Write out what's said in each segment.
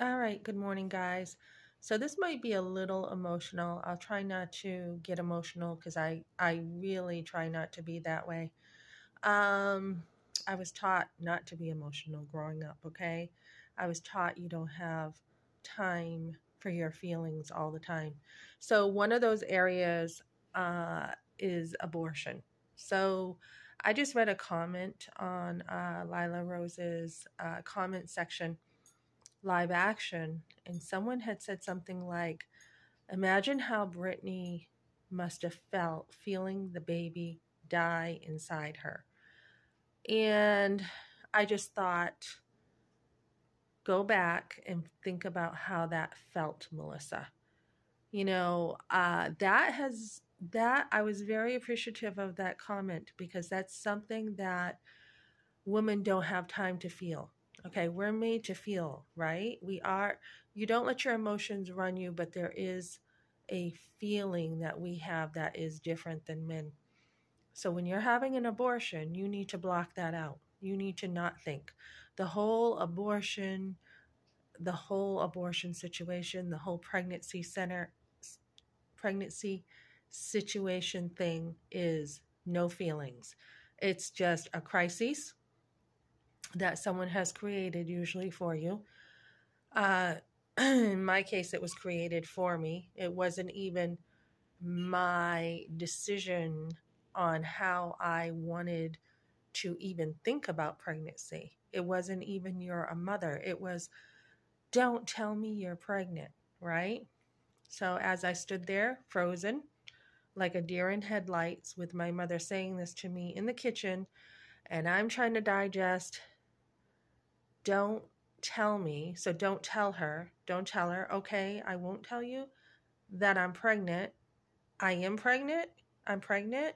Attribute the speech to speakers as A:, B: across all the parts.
A: All right, good morning, guys. So this might be a little emotional. I'll try not to get emotional because I I really try not to be that way. Um, I was taught not to be emotional growing up. Okay, I was taught you don't have time for your feelings all the time. So one of those areas uh, is abortion. So I just read a comment on uh, Lila Rose's uh, comment section live action, and someone had said something like, Imagine how Brittany must have felt feeling the baby die inside her. And I just thought, go back and think about how that felt, Melissa. You know, uh, that has, that I was very appreciative of that comment because that's something that women don't have time to feel. Okay, we're made to feel, right? We are, you don't let your emotions run you, but there is a feeling that we have that is different than men. So when you're having an abortion, you need to block that out. You need to not think. The whole abortion, the whole abortion situation, the whole pregnancy center, pregnancy situation thing is no feelings. It's just a crisis that someone has created, usually for you. Uh, in my case, it was created for me. It wasn't even my decision on how I wanted to even think about pregnancy. It wasn't even you're a mother. It was, don't tell me you're pregnant, right? So as I stood there, frozen, like a deer in headlights, with my mother saying this to me in the kitchen, and I'm trying to digest don't tell me, so don't tell her, don't tell her, okay, I won't tell you that I'm pregnant. I am pregnant. I'm pregnant.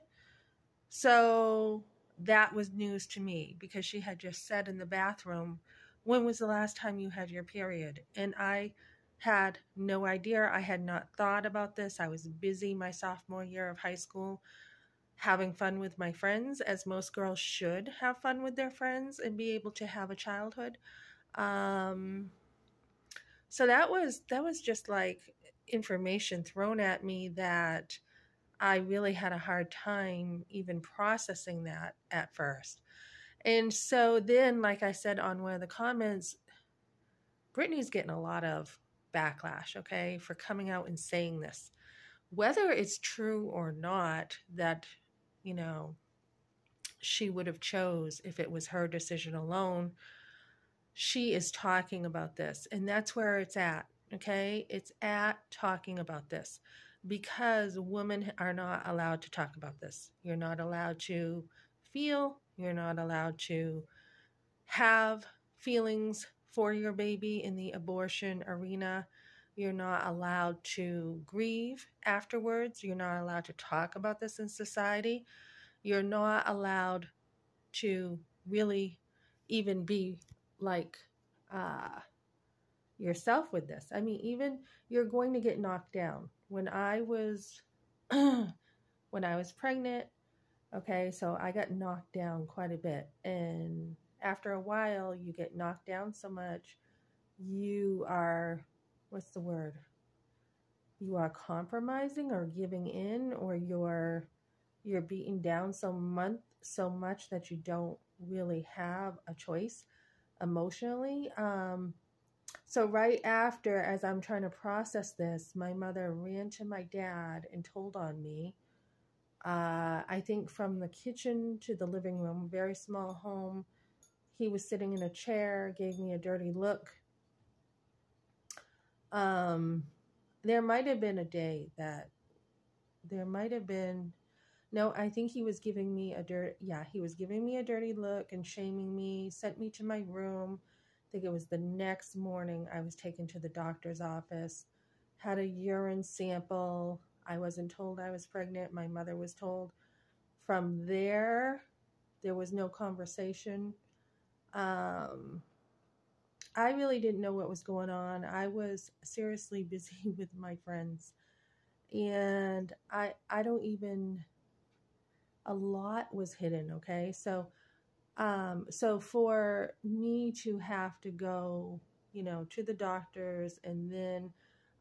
A: So that was news to me because she had just said in the bathroom, When was the last time you had your period? And I had no idea. I had not thought about this. I was busy my sophomore year of high school having fun with my friends, as most girls should have fun with their friends and be able to have a childhood. Um, so that was that was just like information thrown at me that I really had a hard time even processing that at first. And so then, like I said on one of the comments, Brittany's getting a lot of backlash, okay, for coming out and saying this. Whether it's true or not that you know, she would have chose if it was her decision alone. She is talking about this, and that's where it's at. Okay, it's at talking about this because women are not allowed to talk about this. You're not allowed to feel, you're not allowed to have feelings for your baby in the abortion arena. You're not allowed to grieve afterwards. You're not allowed to talk about this in society. You're not allowed to really even be like uh, yourself with this. I mean, even you're going to get knocked down. When I was when I was pregnant, okay, so I got knocked down quite a bit, and after a while, you get knocked down so much, you are what's the word? You are compromising or giving in or you're you're beaten down so month so much that you don't really have a choice emotionally. Um so right after as I'm trying to process this, my mother ran to my dad and told on me. Uh, I think from the kitchen to the living room, very small home. He was sitting in a chair, gave me a dirty look, um, there might have been a day that there might have been. No, I think he was giving me a dirt. Yeah, he was giving me a dirty look and shaming me. Sent me to my room. I think it was the next morning. I was taken to the doctor's office. Had a urine sample. I wasn't told I was pregnant. My mother was told. From there, there was no conversation. Um, I really didn't know what was going on. I was seriously busy with my friends. And I I don't even a lot was hidden, okay? So um so for me to have to go you know, to the doctors. And then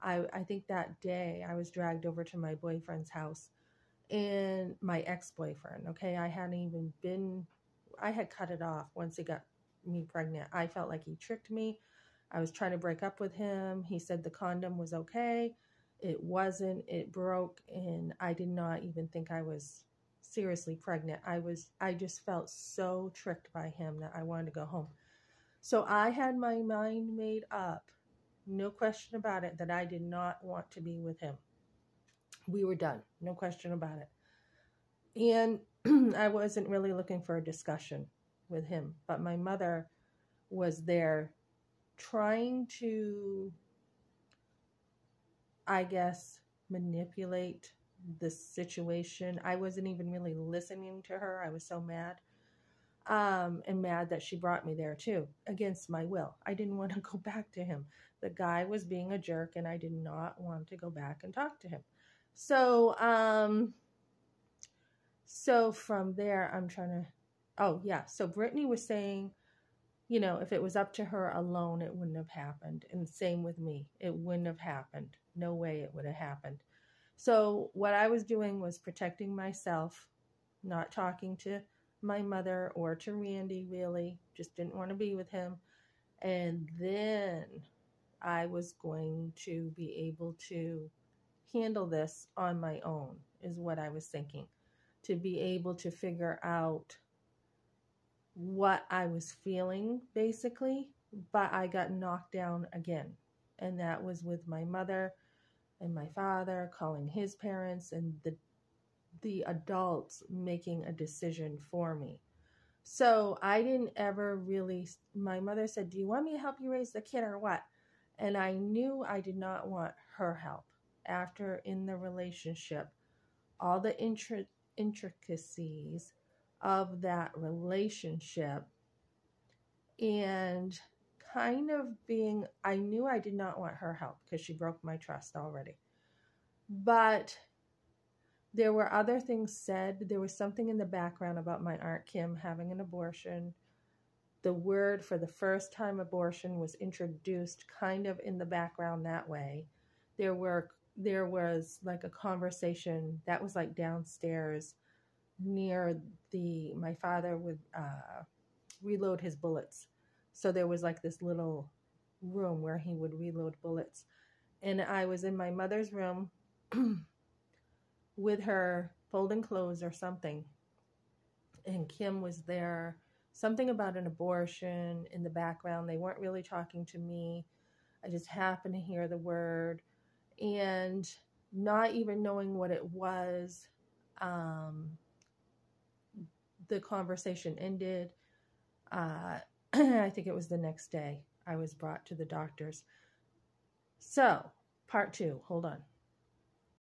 A: I, I think that day I was dragged over to my boyfriend's house and my ex boyfriend. Okay. I hadn't even been, I had cut it off once it got me pregnant. I felt like he tricked me. I was trying to break up with him. He said the condom was okay. It wasn't. It broke. And I did not even think I was seriously pregnant. I was, I just felt so tricked by him that I wanted to go home. So I had my mind made up, no question about it, that I did not want to be with him. We were done, no question about it. And I wasn't really looking for a discussion with him, but my mother was there trying to, I guess, manipulate the situation. I wasn't even really listening to her. I was so mad. Um, and mad that she brought me there too, against my will. I didn't want to go back to him. The guy was being a jerk, and I did not want to go back and talk to him. So, um, so from there, I'm trying to. Oh yeah, so Brittany was saying, you know, if it was up to her alone, it wouldn't have happened. And same with me, it wouldn't have happened. No way it would have happened. So, what I was doing was protecting myself, not talking to my mother or to Randy, really. Just didn't want to be with him. And then I was going to be able to handle this on my own, is what I was thinking. To be able to figure out what I was feeling, basically. But I got knocked down again. And that was with my mother and my father calling his parents and the the adults making a decision for me. So I didn't ever really my mother said, "Do you want me to help you raise the kid or what?" And I knew I did not want her help. After in the relationship, all the intri- intricacies of that relationship and kind of being, I knew I did not want her help because she broke my trust already. But there were other things said. There was something in the background about my Aunt Kim having an abortion. The word for the first time abortion was introduced kind of in the background that way. There were there was like a conversation that was like downstairs near the my father would uh, reload his bullets so there was like this little room where he would reload bullets. And I was in my mother's room with her folding clothes or something. And Kim was there. Something about an abortion in the background. They weren't really talking to me. I just happened to hear the word. And not even knowing what it was, um, the conversation ended. Uh, I think it was the next day I was brought to the doctors. So, part two, hold on.